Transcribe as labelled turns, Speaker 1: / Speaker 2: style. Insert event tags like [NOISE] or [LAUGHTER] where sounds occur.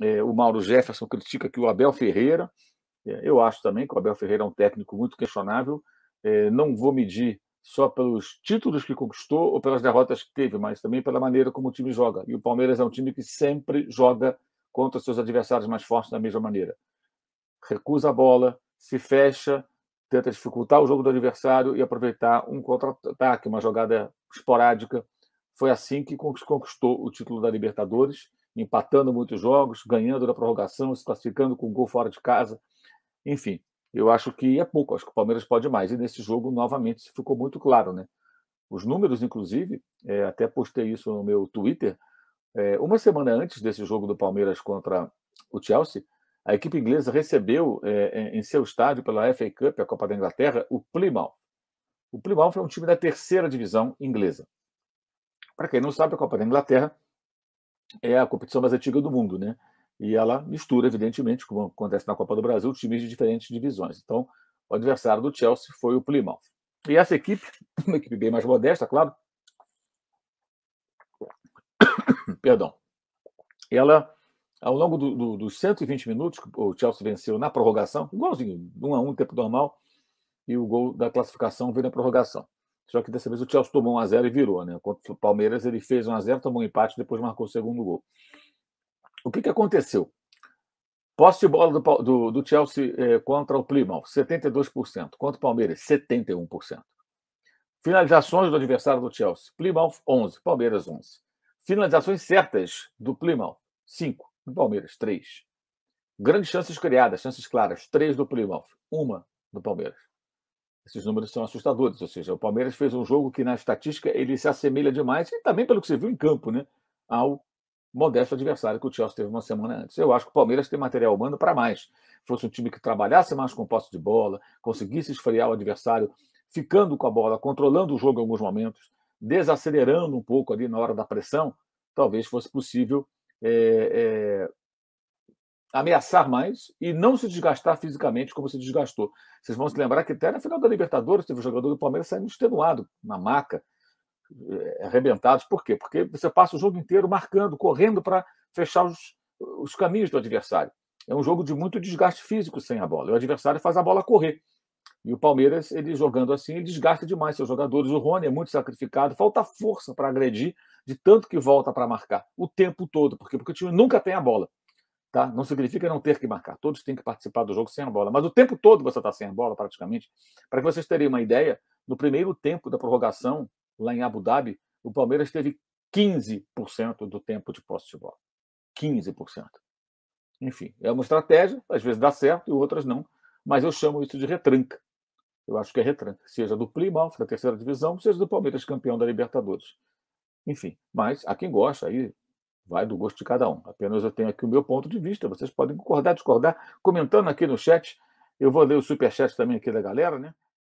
Speaker 1: É, o Mauro Jefferson critica que o Abel Ferreira. É, eu acho também que o Abel Ferreira é um técnico muito questionável. É, não vou medir só pelos títulos que conquistou ou pelas derrotas que teve, mas também pela maneira como o time joga. E o Palmeiras é um time que sempre joga contra seus adversários mais fortes da mesma maneira. Recusa a bola, se fecha, tenta dificultar o jogo do adversário e aproveitar um contra-ataque, uma jogada esporádica. Foi assim que conquistou o título da Libertadores, empatando muitos jogos, ganhando na prorrogação, se classificando com um gol fora de casa. Enfim, eu acho que é pouco, acho que o Palmeiras pode mais. E nesse jogo, novamente, ficou muito claro, né? Os números, inclusive, é, até postei isso no meu Twitter, é, uma semana antes desse jogo do Palmeiras contra o Chelsea, a equipe inglesa recebeu é, em seu estádio pela FA Cup, a Copa da Inglaterra, o Plymouth. O Plymouth é um time da terceira divisão inglesa. Para quem não sabe, a Copa da Inglaterra é a competição mais antiga do mundo, né? e ela mistura, evidentemente, como acontece na Copa do Brasil, times de diferentes divisões. Então, o adversário do Chelsea foi o Plymouth. E essa equipe, [COUGHS] uma equipe bem mais modesta, claro, [COUGHS] perdão, ela, ao longo do, do, dos 120 minutos, o Chelsea venceu na prorrogação, igualzinho, um a um, tempo normal, e o gol da classificação veio na prorrogação. Só que dessa vez o Chelsea tomou 1 a 0 e virou, né? Contra o Palmeiras ele fez 1 a 0, tomou um empate, depois marcou o segundo gol. O que, que aconteceu? Posse de bola do, do, do Chelsea eh, contra o Plymouth, 72%. Contra o Palmeiras, 71%. Finalizações do adversário do Chelsea, Plymouth, 11. Palmeiras, 11. Finalizações certas do Plymouth, 5. Do Palmeiras, 3. Grandes chances criadas, chances claras, 3 do Plymouth, 1 do Palmeiras. Esses números são assustadores, ou seja, o Palmeiras fez um jogo que na estatística ele se assemelha demais, e também pelo que você viu em campo, né, ao modesto adversário que o Chelsea teve uma semana antes. Eu acho que o Palmeiras tem material humano para mais. Se fosse um time que trabalhasse mais com posse de bola, conseguisse esfriar o adversário, ficando com a bola, controlando o jogo em alguns momentos, desacelerando um pouco ali na hora da pressão, talvez fosse possível é, é, ameaçar mais e não se desgastar fisicamente como se desgastou. Vocês vão se lembrar que até na final da Libertadores teve um jogador do Palmeiras saindo extenuado na maca, eh, arrebentados. Por quê? Porque você passa o jogo inteiro marcando, correndo para fechar os, os caminhos do adversário. É um jogo de muito desgaste físico sem a bola. O adversário faz a bola correr. E o Palmeiras, ele jogando assim, ele desgasta demais seus jogadores. O Rony é muito sacrificado, falta força para agredir, de tanto que volta para marcar o tempo todo. Por quê? Porque o time nunca tem a bola. Tá? Não significa não ter que marcar. Todos têm que participar do jogo sem a bola. Mas o tempo todo você está sem a bola, praticamente. Para que vocês terem uma ideia, no primeiro tempo da prorrogação, lá em Abu Dhabi, o Palmeiras teve 15% do tempo de posse de bola. 15%. Enfim, é uma estratégia, às vezes dá certo e outras não, mas eu chamo isso de retranca. Eu acho que é retranca, seja do Plymouth, da terceira divisão, seja do Palmeiras, campeão da Libertadores. Enfim, mas a quem gosta, aí vai do gosto de cada um. Apenas eu tenho aqui o meu ponto de vista, vocês podem concordar, discordar, comentando aqui no chat. Eu vou ler o superchat também aqui da galera, né?